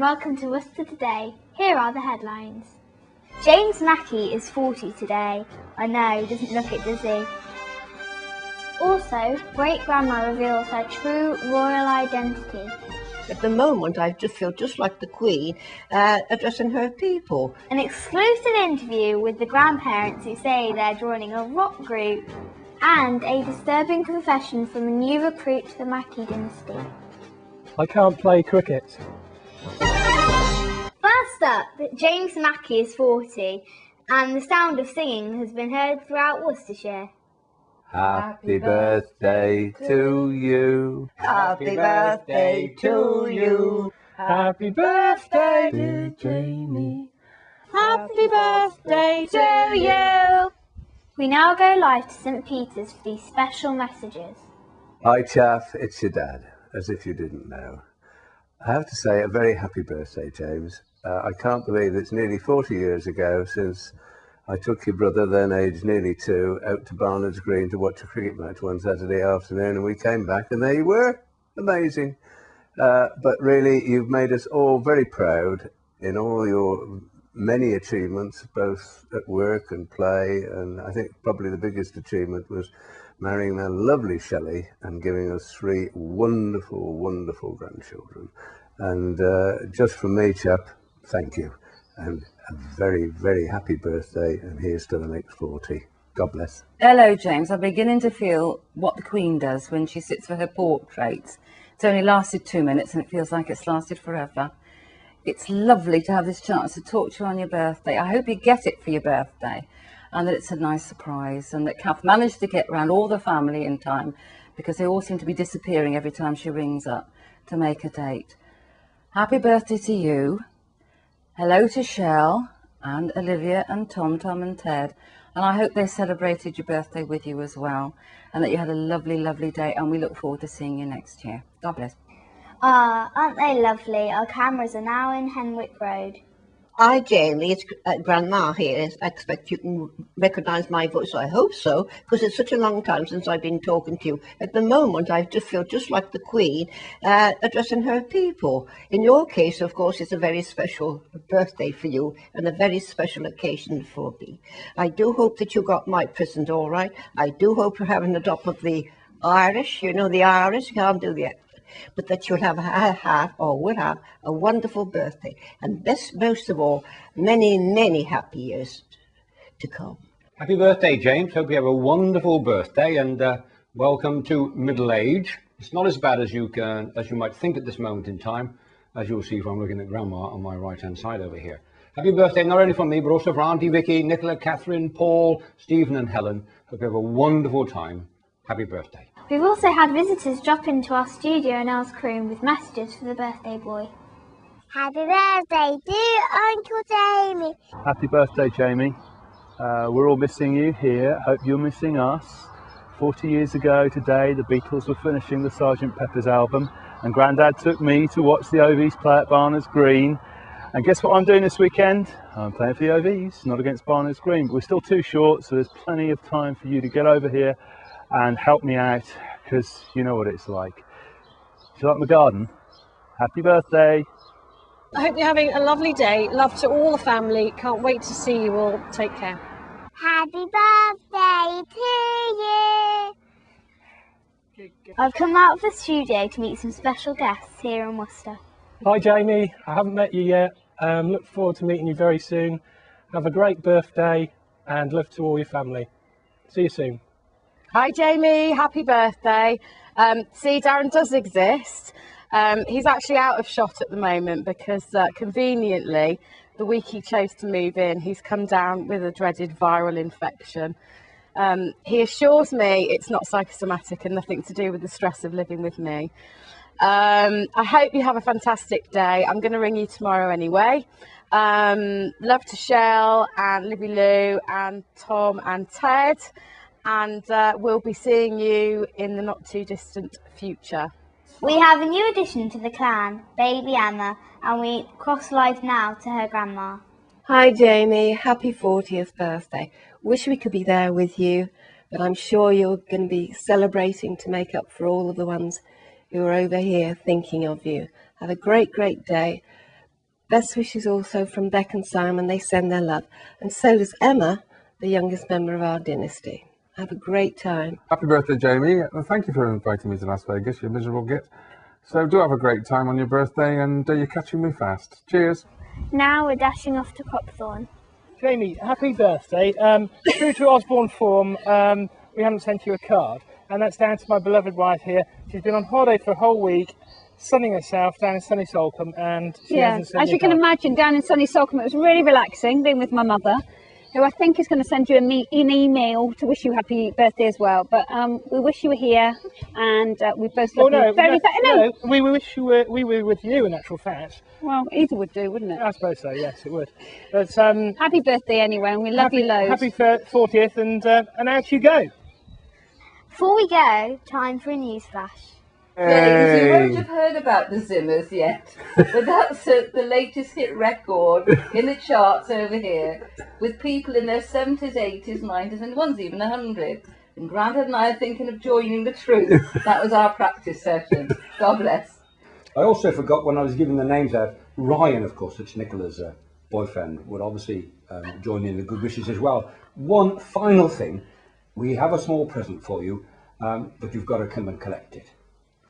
and welcome to Worcester Today. Here are the headlines. James Mackie is 40 today. I know, doesn't look it, does he? Also, great grandma reveals her true royal identity. At the moment, I just feel just like the Queen uh, addressing her people. An exclusive interview with the grandparents who say they're joining a rock group. And a disturbing confession from a new recruit to the Mackie dynasty. I can't play cricket. First up, James Mackie is 40, and the sound of singing has been heard throughout Worcestershire. Happy birthday to you. Happy birthday to you. Happy birthday, dear Jamie. Happy birthday to you! We now go live to St Peter's for these special messages. Hi, chaff. It's your dad, as if you didn't know. I have to say a very happy birthday, James. Uh, I can't believe it's nearly 40 years ago since I took your brother, then aged nearly two, out to Barnard's Green to watch a cricket match one Saturday afternoon, and we came back, and there you were. Amazing. Uh, but really, you've made us all very proud in all your many achievements, both at work and play. And I think probably the biggest achievement was marrying that lovely Shelley and giving us three wonderful, wonderful grandchildren. And uh, just from me, chap, thank you. And a very, very happy birthday. And here's to the next 40. God bless. Hello, James. I'm beginning to feel what the Queen does when she sits for her portraits. It's only lasted two minutes and it feels like it's lasted forever. It's lovely to have this chance to talk to you on your birthday. I hope you get it for your birthday and that it's a nice surprise and that Kath managed to get around all the family in time because they all seem to be disappearing every time she rings up to make a date. Happy birthday to you. Hello to Shell and Olivia and Tom, Tom and Ted. And I hope they celebrated your birthday with you as well and that you had a lovely, lovely day and we look forward to seeing you next year. God bless. Ah, aren't they lovely? Our cameras are now in Henwick Road. Hi. It's uh, Grandma here. I expect you can recognise my voice. I hope so, because it's such a long time since I've been talking to you. At the moment, I just feel just like the Queen uh, addressing her people. In your case, of course, it's a very special birthday for you and a very special occasion for me. I do hope that you got my present all right. I do hope you're having a drop of the Irish. You know the Irish. You can't do the but that you'll have, have or will have a wonderful birthday. And best, most of all, many, many happy years to come. Happy birthday, James. Hope you have a wonderful birthday and uh, welcome to middle age. It's not as bad as you can, as you might think at this moment in time, as you'll see from looking at Grandma on my right-hand side over here. Happy birthday, not only from me, but also for Auntie Vicky, Nicola, Catherine, Paul, Stephen and Helen. Hope you have a wonderful time. Happy birthday. We've also had visitors drop into our studio in Elscroom with messages for the birthday boy. Happy birthday dear Uncle Jamie. Happy birthday, Jamie. Uh, we're all missing you here. Hope you're missing us. 40 years ago today, the Beatles were finishing the Sgt. Pepper's album, and Grandad took me to watch the OVs play at Barnard's Green. And guess what I'm doing this weekend? I'm playing for the OVs, not against Barnard's Green, but we're still too short, so there's plenty of time for you to get over here and help me out because you know what it's like. Do you like my garden? Happy birthday! I hope you're having a lovely day. Love to all the family. Can't wait to see you all. Take care. Happy birthday to you. I've come out of the studio to meet some special guests here in Worcester. Hi Jamie, I haven't met you yet. Um, look forward to meeting you very soon. Have a great birthday and love to all your family. See you soon. Hi Jamie, happy birthday. Um, see, Darren does exist. Um, he's actually out of shot at the moment because uh, conveniently, the week he chose to move in, he's come down with a dreaded viral infection. Um, he assures me it's not psychosomatic and nothing to do with the stress of living with me. Um, I hope you have a fantastic day. I'm going to ring you tomorrow anyway. Um, love to Shell and Libby Lou and Tom and Ted and uh, we'll be seeing you in the not too distant future. We have a new addition to the clan, baby Emma, and we cross live now to her grandma. Hi Jamie, happy 40th birthday. Wish we could be there with you, but I'm sure you're going to be celebrating to make up for all of the ones who are over here thinking of you. Have a great, great day. Best wishes also from Beck and Simon, they send their love. And so does Emma, the youngest member of our dynasty. Have a great time. Happy birthday, Jamie. And thank you for inviting me to Las Vegas, you miserable git. So do have a great time on your birthday and uh, you're catching me fast. Cheers. Now we're dashing off to Cropthorne. Jamie, happy birthday. Um, true to Osborne form, um, we haven't sent you a card, and that's down to my beloved wife here. She's been on holiday for a whole week, sunning herself down in sunny Salcombe, and she Yeah, hasn't sent as you you can card. imagine, down in sunny Salcombe, it was really relaxing being with my mother, who I think is going to send you a me- an email to wish you happy birthday as well. But um, we wish you were here, and uh, we both Oh love no, you very, no, very no. no, we we wish you were, we were with you in actual fact. Well, either would do, wouldn't it? I suppose so, yes, it would. But um, Happy birthday anyway, and we love happy, you loads. happy fir- 40th, and, uh, and out you go. Before we go, time for a news flash. James, you won't have heard about the Zimmers yet, but that's uh, the latest hit record in the charts over here, with people in their 70s, 80s, 90s, and one's even 100. And Grandad and I are thinking of joining the troupe. That was our practice session. God bless. I also forgot when I was giving the names out, Ryan, of course, it's Nicola's uh, boyfriend, would obviously um, join in the good wishes as well. One final thing, we have a small present for you, um, but you've got to come and collect it.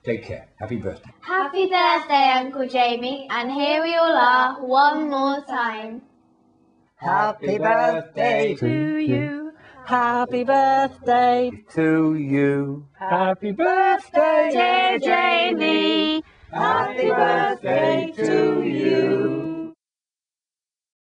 Take care. Happy birthday. Happy birthday, Uncle Jamie, and here we all are one more time. Happy birthday to you. Happy birthday to you. Happy birthday, dear Jamie. Happy birthday to you.